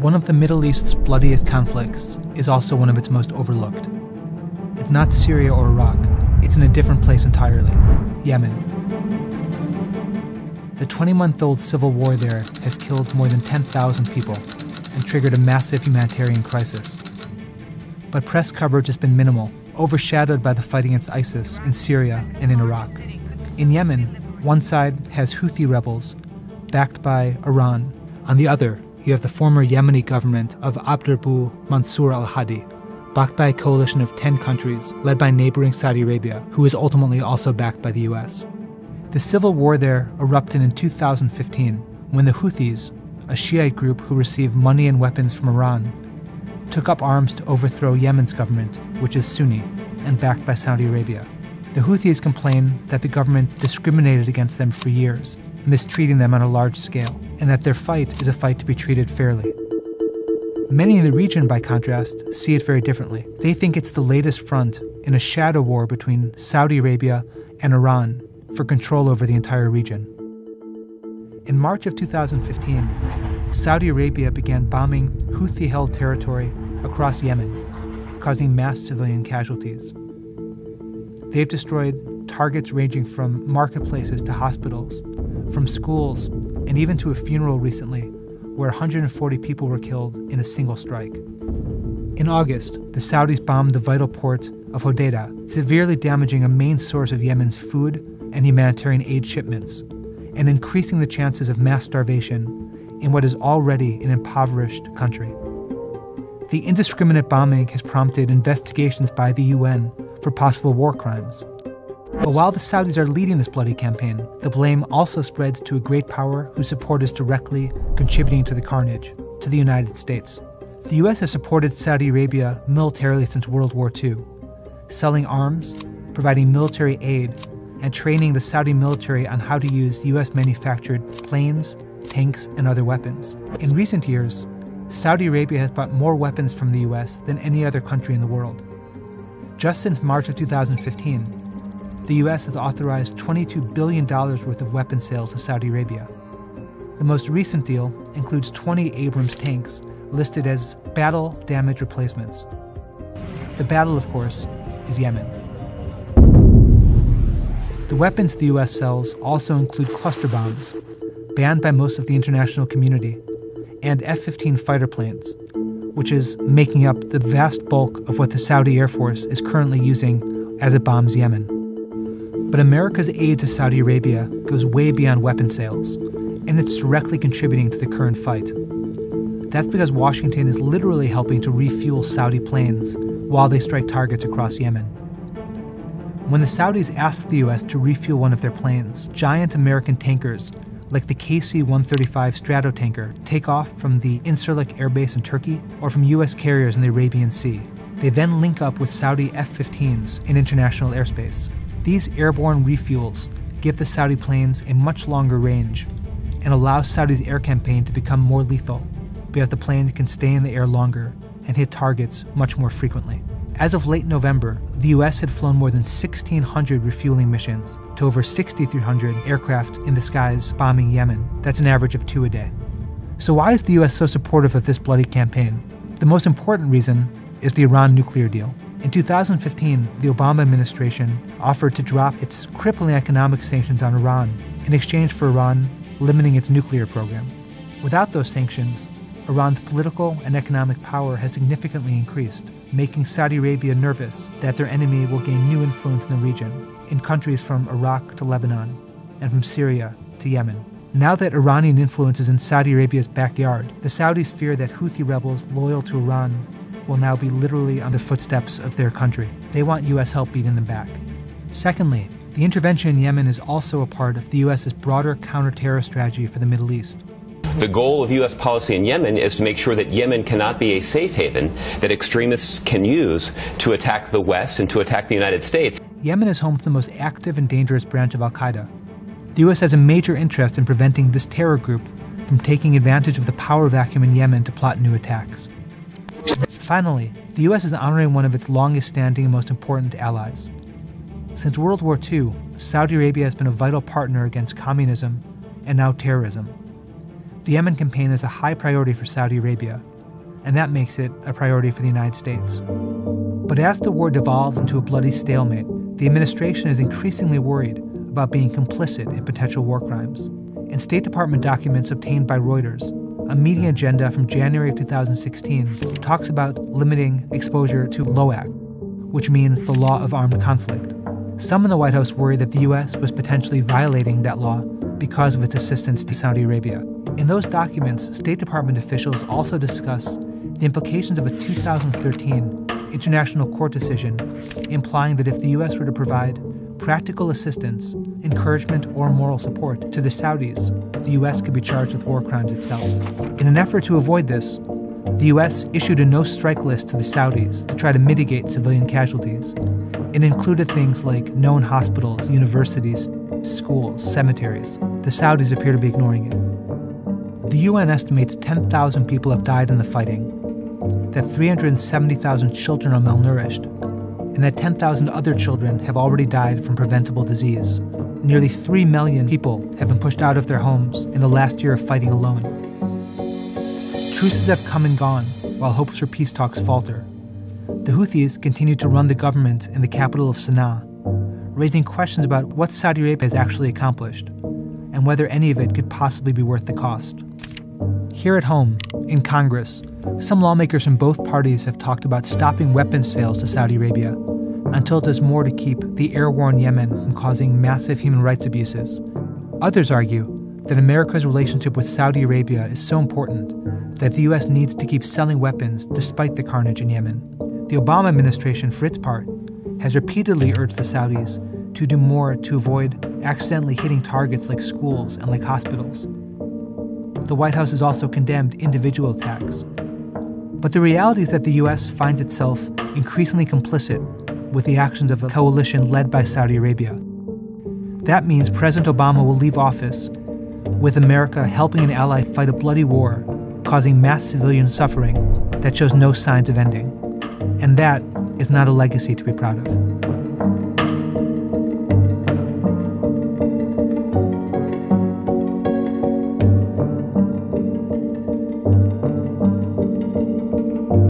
One of the Middle East's bloodiest conflicts is also one of its most overlooked. It's not Syria or Iraq, it's in a different place entirely Yemen. The 20 month old civil war there has killed more than 10,000 people and triggered a massive humanitarian crisis. But press coverage has been minimal, overshadowed by the fight against ISIS in Syria and in Iraq. In Yemen, one side has Houthi rebels, backed by Iran. On the other, you have the former Yemeni government of Abdrabbu Mansur al Hadi, backed by a coalition of 10 countries led by neighboring Saudi Arabia, who is ultimately also backed by the US. The civil war there erupted in 2015 when the Houthis, a Shiite group who received money and weapons from Iran, took up arms to overthrow Yemen's government, which is Sunni and backed by Saudi Arabia. The Houthis complain that the government discriminated against them for years, mistreating them on a large scale, and that their fight is a fight to be treated fairly. Many in the region, by contrast, see it very differently. They think it's the latest front in a shadow war between Saudi Arabia and Iran for control over the entire region. In March of 2015, Saudi Arabia began bombing Houthi held territory across Yemen, causing mass civilian casualties. They've destroyed targets ranging from marketplaces to hospitals, from schools, and even to a funeral recently where 140 people were killed in a single strike. In August, the Saudis bombed the vital port of Hodeidah, severely damaging a main source of Yemen's food and humanitarian aid shipments, and increasing the chances of mass starvation in what is already an impoverished country. The indiscriminate bombing has prompted investigations by the UN for possible war crimes. But while the Saudis are leading this bloody campaign, the blame also spreads to a great power whose support is directly contributing to the carnage, to the United States. The US has supported Saudi Arabia militarily since World War II, selling arms, providing military aid, and training the Saudi military on how to use US manufactured planes, tanks, and other weapons. In recent years, Saudi Arabia has bought more weapons from the US than any other country in the world. Just since March of 2015, the U.S. has authorized $22 billion worth of weapon sales to Saudi Arabia. The most recent deal includes 20 Abrams tanks listed as battle damage replacements. The battle, of course, is Yemen. The weapons the U.S. sells also include cluster bombs, banned by most of the international community, and F 15 fighter planes, which is making up the vast bulk of what the Saudi Air Force is currently using as it bombs Yemen. But America's aid to Saudi Arabia goes way beyond weapon sales, and it's directly contributing to the current fight. That's because Washington is literally helping to refuel Saudi planes while they strike targets across Yemen. When the Saudis asked the US to refuel one of their planes, giant American tankers like the KC 135 Stratotanker, take off from the Incirlik Air Base in Turkey or from U.S. carriers in the Arabian Sea. They then link up with Saudi F 15s in international airspace. These airborne refuels give the Saudi planes a much longer range and allow Saudi's air campaign to become more lethal because the planes can stay in the air longer and hit targets much more frequently. As of late November, the US had flown more than 1,600 refueling missions to over 6,300 aircraft in the skies bombing Yemen. That's an average of two a day. So, why is the US so supportive of this bloody campaign? The most important reason is the Iran nuclear deal. In 2015, the Obama administration offered to drop its crippling economic sanctions on Iran in exchange for Iran limiting its nuclear program. Without those sanctions, Iran's political and economic power has significantly increased, making Saudi Arabia nervous that their enemy will gain new influence in the region, in countries from Iraq to Lebanon, and from Syria to Yemen. Now that Iranian influence is in Saudi Arabia's backyard, the Saudis fear that Houthi rebels loyal to Iran will now be literally on the footsteps of their country. They want U.S. help beating them back. Secondly, the intervention in Yemen is also a part of the U.S.'s broader counter-terror strategy for the Middle East. The goal of U.S. policy in Yemen is to make sure that Yemen cannot be a safe haven that extremists can use to attack the West and to attack the United States. Yemen is home to the most active and dangerous branch of Al Qaeda. The U.S. has a major interest in preventing this terror group from taking advantage of the power vacuum in Yemen to plot new attacks. Finally, the U.S. is honoring one of its longest standing and most important allies. Since World War II, Saudi Arabia has been a vital partner against communism and now terrorism. The Yemen campaign is a high priority for Saudi Arabia, and that makes it a priority for the United States. But as the war devolves into a bloody stalemate, the administration is increasingly worried about being complicit in potential war crimes. In State Department documents obtained by Reuters, a meeting agenda from January of 2016 talks about limiting exposure to LOAC, which means the law of armed conflict. Some in the White House worry that the U.S. was potentially violating that law because of its assistance to Saudi Arabia. In those documents, State Department officials also discuss the implications of a 2013 International Court decision implying that if the U.S. were to provide practical assistance, encouragement, or moral support to the Saudis, the U.S. could be charged with war crimes itself. In an effort to avoid this, the U.S. issued a no strike list to the Saudis to try to mitigate civilian casualties. It included things like known hospitals, universities, schools, cemeteries. The Saudis appear to be ignoring it. The UN estimates 10,000 people have died in the fighting, that 370,000 children are malnourished, and that 10,000 other children have already died from preventable disease. Nearly 3 million people have been pushed out of their homes in the last year of fighting alone. Truces have come and gone while hopes for peace talks falter. The Houthis continue to run the government in the capital of Sana'a, raising questions about what Saudi Arabia has actually accomplished and whether any of it could possibly be worth the cost. Here at home, in Congress, some lawmakers from both parties have talked about stopping weapons sales to Saudi Arabia until it does more to keep the air worn Yemen from causing massive human rights abuses. Others argue that America's relationship with Saudi Arabia is so important that the U.S. needs to keep selling weapons despite the carnage in Yemen. The Obama administration, for its part, has repeatedly urged the Saudis to do more to avoid accidentally hitting targets like schools and like hospitals the White House has also condemned individual attacks. But the reality is that the U.S. finds itself increasingly complicit with the actions of a coalition led by Saudi Arabia. That means President Obama will leave office with America helping an ally fight a bloody war, causing mass civilian suffering that shows no signs of ending. And that is not a legacy to be proud of.